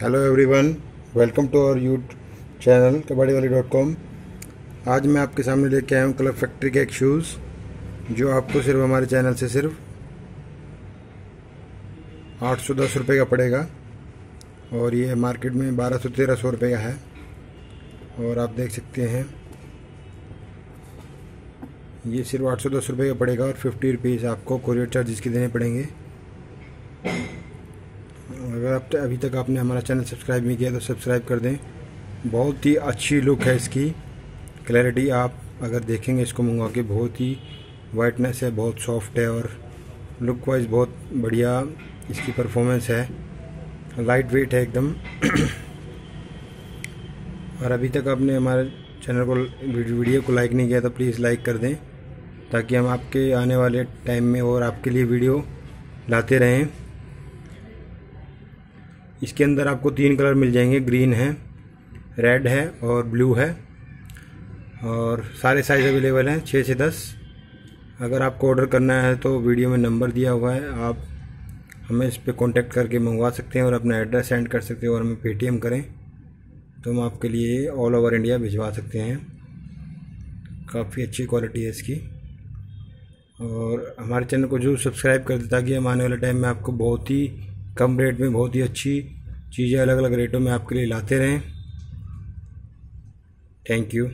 Hello everyone welcome to our YouTube channel Kabadi wali dot com आज मैं आपके सामने लेके आया हूँ क्लब फैक्ट्री के एक शूज़ जो आपको सिर्फ़ हमारे चैनल से सिर्फ़ आठ सौ दस रुपये का पड़ेगा, और ये मार्केट में बारह सौ तेरह सौ रुपये का है, और आप देख सकते हैं, ये सिर्फ़ आठ सौ दस रुपये का पड़ेगा, और फिफ्टी रुपीज़ आपको कोरियर चार्जेस के देने पड़ेंगे। अगर आप अभी तक आपने हमारा चैनल सब्सक्राइब नहीं किया तो सब्सक्राइब कर दें। बहुत ही अच्छी लुक है इसकी। क्लैरिटी आप अगर देखेंगे इसको मंगवा के, बहुत ही वाइटनेस है, बहुत सॉफ्ट है और लुक वाइज बहुत बढ़िया इसकी परफॉर्मेंस है। लाइट वेट है एकदम। और अभी तक आपने हमारे चैनल को, वीडियो को लाइक नहीं किया तो प्लीज़ लाइक कर दें, ताकि हम आपके आने वाले टाइम में और आपके लिए वीडियो लाते रहें। इसके अंदर आपको तीन कलर मिल जाएँगे। ग्रीन है, रेड है और ब्लू है। और सारे साइज़ अवेलेबल हैं छः से दस। अगर आपको ऑर्डर करना है तो वीडियो में नंबर दिया हुआ है। आप हमें इस पर कॉन्टेक्ट करके मंगवा सकते हैं और अपना एड्रेस सेंड कर सकते हैं और हमें पेटीएम करें। तो हम आपके लिए ऑल ओवर इंडिया भिजवा सकते हैं। काफ़ी अच्छी क्वालिटी है इसकी। और हमारे चैनल को जो सब्सक्राइब कर दे ताकि हम आने वाले टाइम में आपको बहुत ही कम रेट में बहुत ही अच्छी चीज़ें अलग अलग रेटों में आपके लिए लाते रहें। Thank you